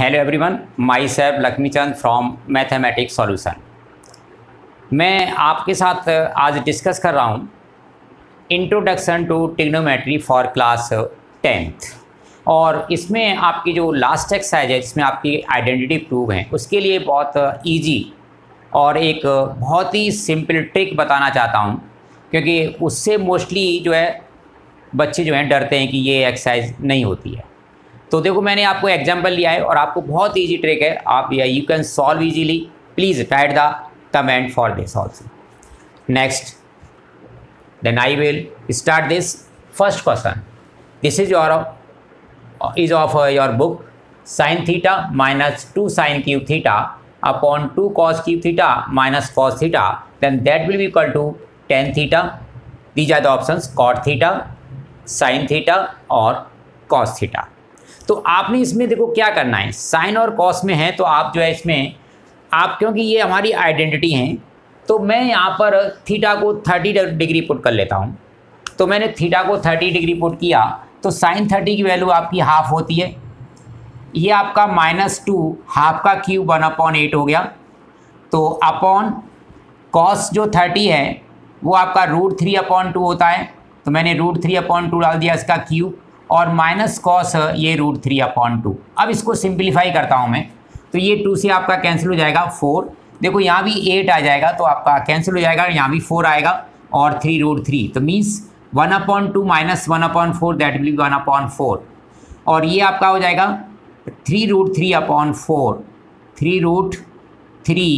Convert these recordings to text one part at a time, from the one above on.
Hello everyone my सैब Lakshmichand from mathematics solution मैं आपके साथ आज डिस्कस कर रहा हूँ introduction to trigonometry for class tenth और इसमें आपकी जो लास्ट एक्सरसाइज है, जिसमें आपकी आइडेंटिटी प्रूव है, उसके लिए बहुत इजी और एक बहुत ही सिंपल ट्रिक बताना चाहता हूँ, क्योंकि उससे मोस्टली जो है, बच्चे जो हैं डरते हैं कि ये एक्सरसाइज नहीं होती है। तो देखो, मैंने आपको एग्ज़ाम्पल लिया है और आपको बहुत ईजी ट्रिक है। आप you can solve easily please write the comment for this also next then I will start this first question this is your is of your book sine theta minus two sine cube theta upon two cos cube theta minus cos theta then that will be equal to tan theta these are the option cot theta sine theta और cos theta तो आपने इसमें देखो क्या करना है? Sign और cos में है तो आप जो है इसमें, आप, क्योंकि ये हमारी आइडेंटिटी हैं तो मैं यहाँ पर थीटा को 30 डिग्री पुट कर लेता हूँ। तो मैंने थीटा को 30 डिग्री पुट किया तो साइन 30 की वैल्यू आपकी हाफ़ होती है। ये आपका माइनस टू, हाफ़ का क्यूब वन अपॉन एट हो गया। तो अपॉन कॉस जो 30 है, वो आपका रूट थ्री अपॉन टू होता है। तो मैंने रूट थ्री अपॉन टू डाल दिया इसका क्यूब। और माइनस कॉस ये रूट थ्री अपॉन टू अब इसको सिंप्लीफाई करता हूँ मैं। तो ये टू से आपका कैंसिल हो जाएगा फोर देखो, यहाँ भी एट आ जाएगा तो आपका कैंसिल हो जाएगा, यहाँ भी फोर आएगा और थ्री रूट थ्री तो means one upon two minus one upon four that will one upon four और ये आपका हो जाएगा three root three upon four three root three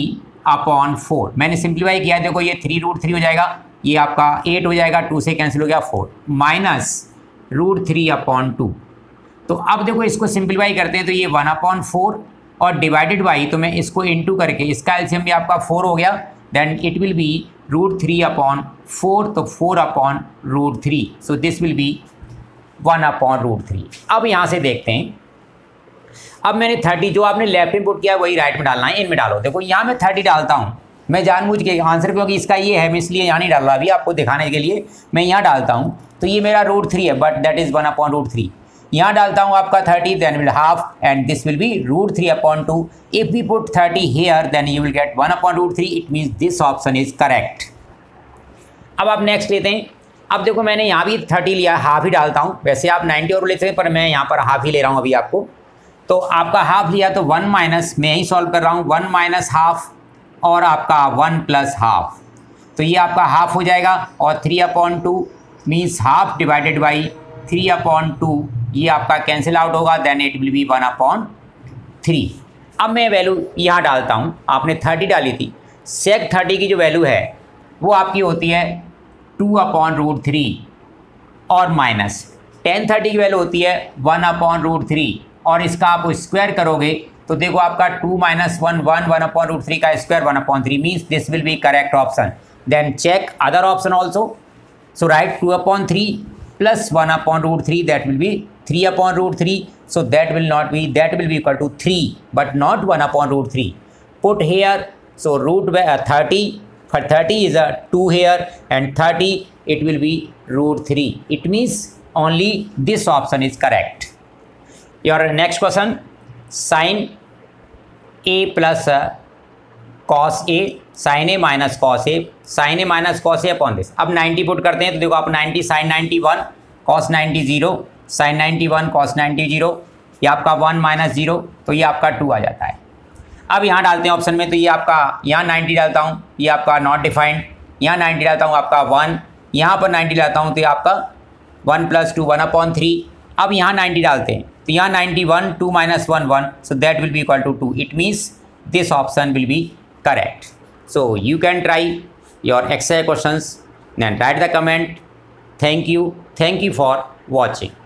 upon four मैंने सिंप्लीफाई किया, देखो, ये थ्री रूट थ्री हो जाएगा, ये आपका एट हो जाएगा टू से कैंसिल हो गया four minus root three upon two तो अब देखो इसको सिंप्लीफाई करते हैं तो ये वन अपॉन फोर और डिवाइडेड बाई तो मैं इसको इनटू करके, इसका एल्सियम भी आपका फोर हो गया then it will be root three upon four तो four upon root three so this will be one upon root three अब यहाँ से देखते हैं। अब मैंने थर्टी जो आपने लेफ़्ट में पुट किया वही राइट में डालना है इनमें डालो। देखो यहाँ मैं थर्टी डालता हूँ। मैं जानबूझ के आंसर क्योंकि इसका ये है, मैं इसलिए यहाँ नहीं डाल रहा अभी आपको दिखाने के लिए, मैं यहाँ डालता हूँ। तो ये मेरा रूट थ्री है but that is one upon root three यहाँ डालता हूँ आपका thirty then will half and this will be root three upon two if we put thirty here then you will get one upon root three it means this option is correct अब आप next लेते हैं। अब देखो, मैंने यहाँ भी thirty लिया हाफ़ ही डालता हूँ। वैसे आप नाइन्टी और लेते हैं, पर मैं यहाँ पर हाफ़ ही ले रहा हूँ अभी आपको। तो आपका हाफ़ लिया तो वन माइनस मैं ही सॉल्व कर रहा हूँ। वन माइनस हाफ़ और आपका वन प्लस हाफ़। तो ये आपका हाफ़ हो जाएगा और three upon two means half divided by three upon two ये आपका कैंसिल आउट होगा then it will be one upon three अब मैं वैल्यू यहाँ डालता हूँ, आपने थर्टी डाली थी। सेक थर्टी की जो वैल्यू है, वो आपकी होती है टू अपॉन रूट थ्री और माइनस टेन थर्टी की वैल्यू होती है वन अपॉन रूट थ्री और इसका आप स्क्वायर करोगे तो देखो आपका two minus one one one upon root three का square one upon three means this will be correct option then check other option also so right two upon three plus one upon root three that will be three upon root three so that will not be that will be equal to three but not one upon root three put here so root thirty for thirty is a two here and thirty it will be root three it means only this option is correct your next question sine a plus cos A sine A minus cos A sine A minus cos A upon this अब 90 put करते हैं तो देखो आप 90 sine 91 one cos ninety zero sine 91 one cos ninety zero ये आपका one minus zero तो ये आपका टू आ जाता है। अब यहाँ डालते हैं ऑप्शन में तो ये आपका, यहाँ 90 डालता हूँ, ये आपका नॉट डिफाइंड यहाँ 90 डालता हूँ आपका वन यहाँ पर 90 डालता हूँ तो ये आपका one plus two one upon three अब यहाँ नाइन्टी डालते हैं। तो यहाँ ninety one two minus one one so that will be equal to two it means this option will be correct so you can try your exercise question then write the comment thank you thank you for watching